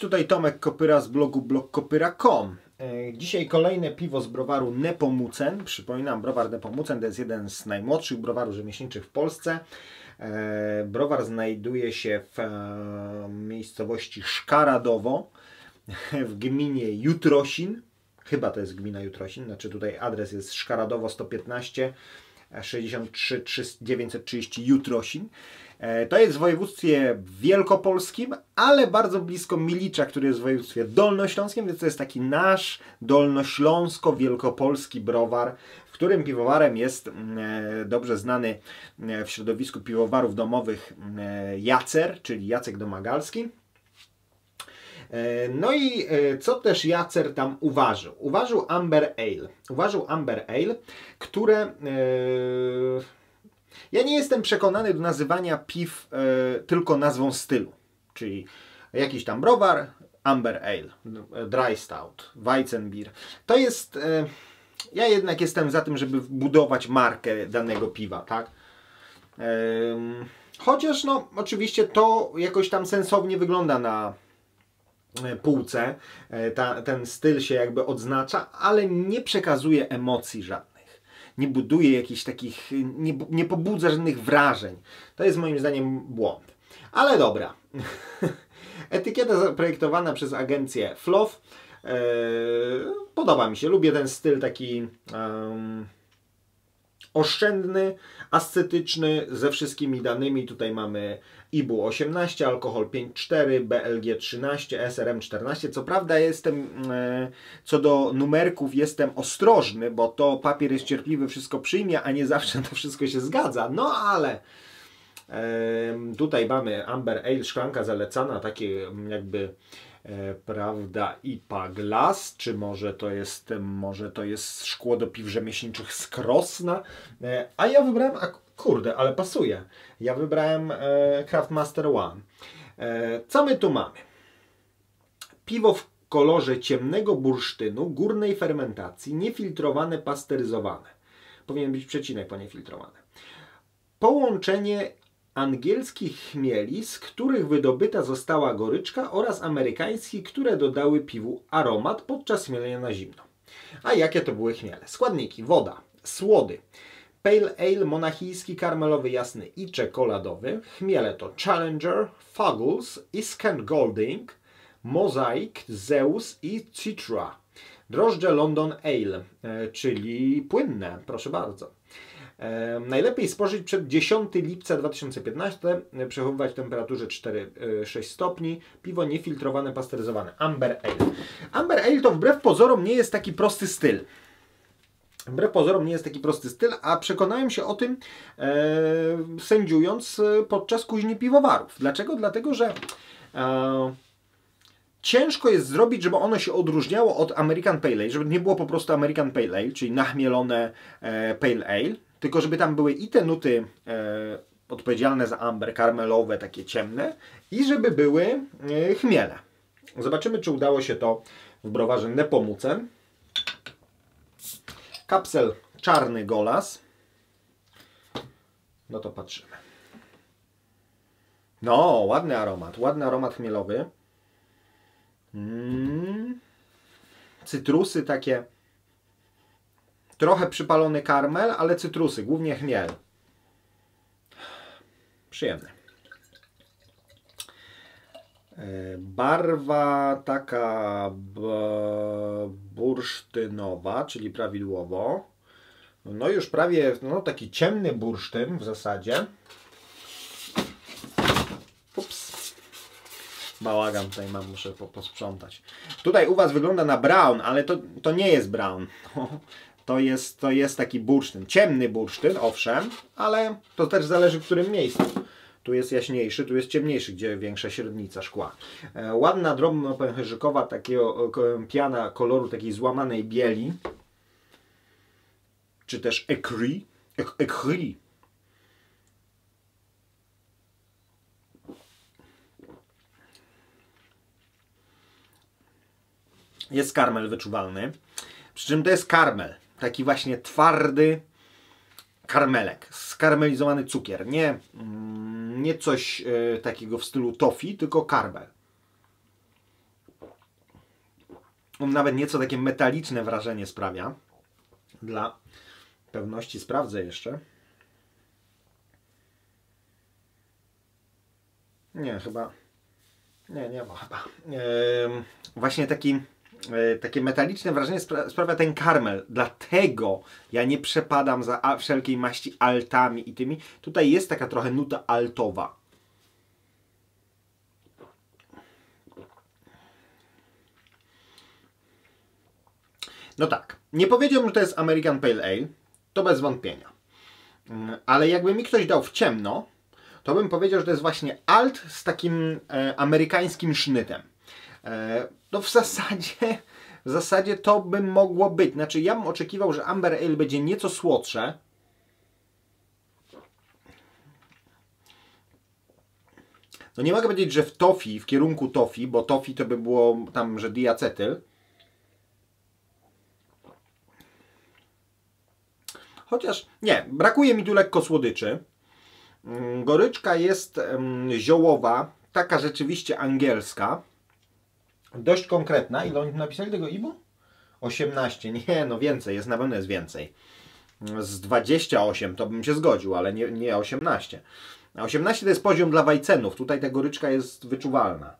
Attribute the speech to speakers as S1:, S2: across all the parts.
S1: tutaj Tomek Kopyra z blogu blogkopyra.com. E, Dzisiaj kolejne piwo z browaru Nepomucen. Przypominam, browar Nepomucen to jest jeden z najmłodszych browarów rzemieślniczych w Polsce. E, Browar znajduje się w e, miejscowości Szkaradowo w gminie Jutrosin. Chyba to jest gmina Jutrosin, znaczy tutaj adres jest Szkaradowo 115 63 930 Jutrosin. To jest w województwie wielkopolskim, ale bardzo blisko Milicza, który jest w województwie dolnośląskim, więc to jest taki nasz dolnośląsko-wielkopolski browar, w którym piwowarem jest mm, e, dobrze znany e, w środowisku piwowarów domowych e, Jacer, czyli Jacek Domagalski. E, No i e, co też Jacer tam uważył? Uważył Amber Ale. Uważył Amber Ale, które e, ja nie jestem przekonany do nazywania piw tylko nazwą stylu, czyli jakiś tam browar, Amber Ale, Dry Stout, Weizenbier. To jest, ja jednak jestem za tym, żeby budować markę danego piwa, tak? Chociaż no, oczywiście to jakoś tam sensownie wygląda na półce, e, ta, ten styl się jakby odznacza, ale nie przekazuje emocji żadnych. Nie buduje jakichś takich, nie, nie pobudza żadnych wrażeń. To jest moim zdaniem błąd. Ale dobra. Etykieta zaprojektowana przez agencję Flow. E, podoba mi się. Lubię ten styl taki oszczędny, ascetyczny, ze wszystkimi danymi. Tutaj mamy IBU 18, alkohol 5,4, BLG 13, SRM 14. Co prawda jestem, e, co do numerków jestem ostrożny, bo to papier jest cierpliwy, wszystko przyjmie, a nie zawsze to wszystko się zgadza. No ale tutaj mamy Amber Ale, szklanka zalecana, takie mm, jakby e, prawda, IPA Glass, czy może to jest, może to jest szkło do piw rzemieślniczych z Krosna, e, a ja wybrałem, a kurde, ale pasuje, ja wybrałem Craftmaster One. E, co my tu mamy? Piwo w kolorze ciemnego bursztynu, górnej fermentacji, niefiltrowane, pasteryzowane. Powinien być przecinek po niefiltrowane. Połączenie angielskich chmieli, z których wydobyta została goryczka oraz amerykańskich, które dodały piwu aromat podczas mielenia na zimno. A jakie to były chmiele? Składniki: woda, słody, pale ale monachijski, karmelowy, jasny i czekoladowy. Chmiele to Challenger, Fuggles, Iskand Golding, Mosaic, Zeus i Citra. Drożdże London Ale, e, czyli płynne, proszę bardzo. E, Najlepiej spożyć przed 10 lipca 2015, e, przechowywać w temperaturze 4-6 stopni, piwo niefiltrowane, pasteryzowane. Amber Ale. Amber Ale to wbrew pozorom nie jest taki prosty styl. Wbrew pozorom nie jest taki prosty styl, a przekonałem się o tym e, sędziując e, podczas kuźni piwowarów. Dlaczego? Dlatego, że e, ciężko jest zrobić, żeby ono się odróżniało od American Pale Ale, żeby nie było po prostu American Pale Ale, czyli nachmielone e, Pale Ale, tylko żeby tam były i te nuty e, odpowiedzialne za amber, karmelowe, takie ciemne i żeby były e, chmiele. Zobaczymy, czy udało się to w browarze Nepomucen. Kapsel czarny golas. No to patrzymy. No, ładny aromat, ładny aromat chmielowy. Mm. Cytrusy takie. Trochę przypalony karmel, ale cytrusy, głównie chmiel. Przyjemny. E, Barwa taka bursztynowa, czyli prawidłowo. No już prawie no, taki ciemny bursztyn w zasadzie. Ups. Bałagan tutaj mam, muszę po, posprzątać. Tutaj u Was wygląda na brown, ale to, to nie jest brown. To jest, to jest taki bursztyn. Ciemny bursztyn, owszem, ale to też zależy w którym miejscu. Tu jest jaśniejszy, tu jest ciemniejszy, gdzie większa średnica szkła. E, ładna, drobno pęcherzykowa, takiego e, piana koloru takiej złamanej bieli. Czy też écrit. Éc- Écrit. Jest karmel wyczuwalny. Przy czym to jest karmel. Taki właśnie twardy karmelek. Skarmelizowany cukier. Nie, mm, nie coś e, takiego w stylu toffee, tylko karmel. On nawet nieco takie metaliczne wrażenie sprawia. Dla pewności sprawdzę jeszcze. Nie, chyba. Nie, nie ma chyba. Ehm, właśnie taki, takie metaliczne wrażenie spra sprawia ten karmel. Dlatego ja nie przepadam za wszelkiej maści altami i tymi. Tutaj jest taka trochę nuta altowa. No tak, nie powiedziałbym, że to jest American Pale Ale, to bez wątpienia. Mm, Ale jakby mi ktoś dał w ciemno, to bym powiedział, że to jest właśnie alt z takim e, amerykańskim sznytem. E, no w zasadzie, w zasadzie to by mogło być. Znaczy ja bym oczekiwał, że Amber Ale będzie nieco słodsze. No nie mogę powiedzieć, że w tofi, w kierunku tofi, bo tofi to by było tam, że diacetyl. Chociaż nie, brakuje mi tu lekko słodyczy. Mm, Goryczka jest em, ziołowa, taka rzeczywiście angielska. Dość konkretna. Ile oni napisali tego IBU? 18. Nie, no więcej, jest na pewno jest więcej. Z 28 to bym się zgodził, ale nie, nie 18. A 18 to jest poziom dla wajcenów. Tutaj ta goryczka jest wyczuwalna.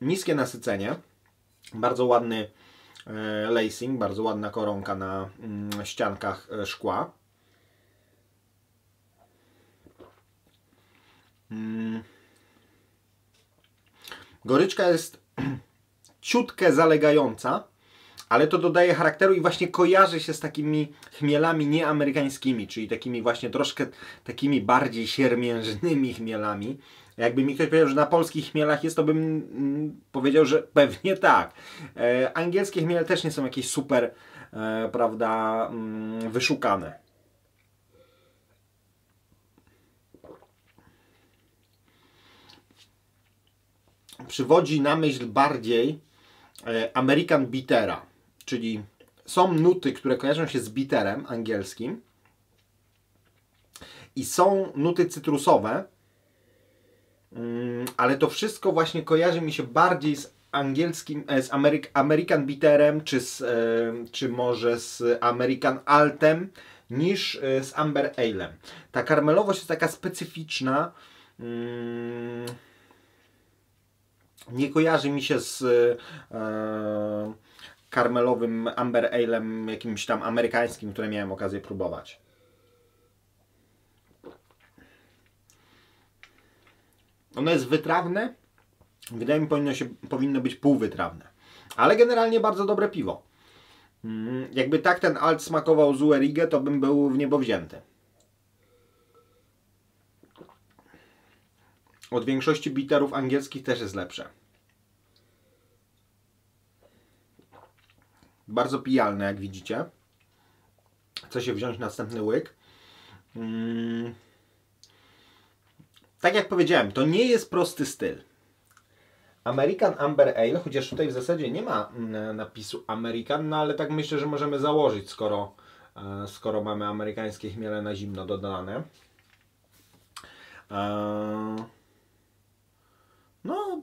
S1: Niskie nasycenie. Bardzo ładny e, lacing, bardzo ładna koronka na mm, ściankach e, szkła. Mm. Goryczka jest ciutkę zalegająca, ale to dodaje charakteru i właśnie kojarzy się z takimi chmielami nieamerykańskimi, czyli takimi właśnie troszkę takimi bardziej siermiężnymi chmielami. Jakby mi ktoś powiedział, że na polskich chmielach jest, to bym mm, powiedział, że pewnie tak. E, angielskie chmiele też nie są jakieś super, e, prawda, mm, wyszukane. Przywodzi na myśl bardziej e, American Bittera, czyli są nuty, które kojarzą się z bitterem angielskim i są nuty cytrusowe, Mm, ale to wszystko właśnie kojarzy mi się bardziej z angielskim, e, z Ameryk American Bitterem, czy, z, e, czy może z American Altem, niż z Amber Alem. Ta karmelowość jest taka specyficzna. Mm, nie kojarzy mi się z e, karmelowym Amber Alem jakimś tam amerykańskim, które miałem okazję próbować. Ono jest wytrawne. Wydaje mi powinno, się, powinno być półwytrawne. Ale generalnie bardzo dobre piwo. Mm, jakby tak ten alt smakował z Uerige, to bym był w niebo wzięty. Od większości bitterów angielskich też jest lepsze. Bardzo pijalne, jak widzicie. Chce się wziąć następny łyk. Mm. Tak jak powiedziałem, to nie jest prosty styl. American Amber Ale, chociaż tutaj w zasadzie nie ma mm, napisu American, no ale tak myślę, że możemy założyć, skoro, e, skoro mamy amerykańskie chmiele na zimno dodane. E, No,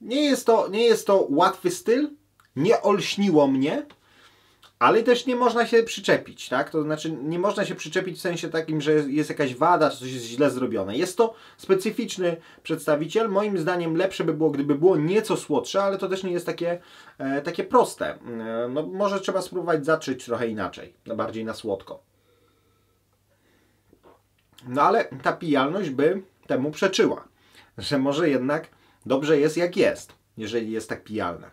S1: nie jest to, nie jest to łatwy styl, nie olśniło mnie, ale też nie można się przyczepić, tak? To znaczy nie można się przyczepić w sensie takim, że jest jakaś wada, czy coś jest źle zrobione. Jest to specyficzny przedstawiciel. Moim zdaniem lepsze by było, gdyby było nieco słodsze, ale to też nie jest takie, e, takie proste. E, no, może trzeba spróbować zacząć trochę inaczej, bardziej na słodko. No ale ta pijalność by temu przeczyła, że może jednak dobrze jest jak jest, jeżeli jest tak pijalne.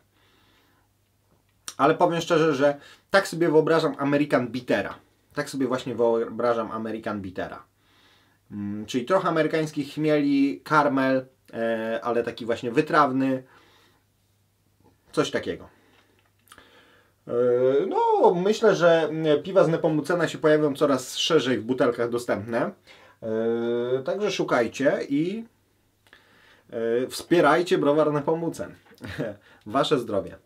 S1: Ale powiem szczerze, że tak sobie wyobrażam American Bittera. Tak sobie właśnie wyobrażam American Bittera. Mm, czyli trochę amerykańskich chmieli, karmel, e, ale taki właśnie wytrawny. Coś takiego. E, no, myślę, że piwa z Nepomucena się pojawią coraz szerzej w butelkach dostępne. E, także szukajcie i wspierajcie browar Nepomucen. Wasze zdrowie.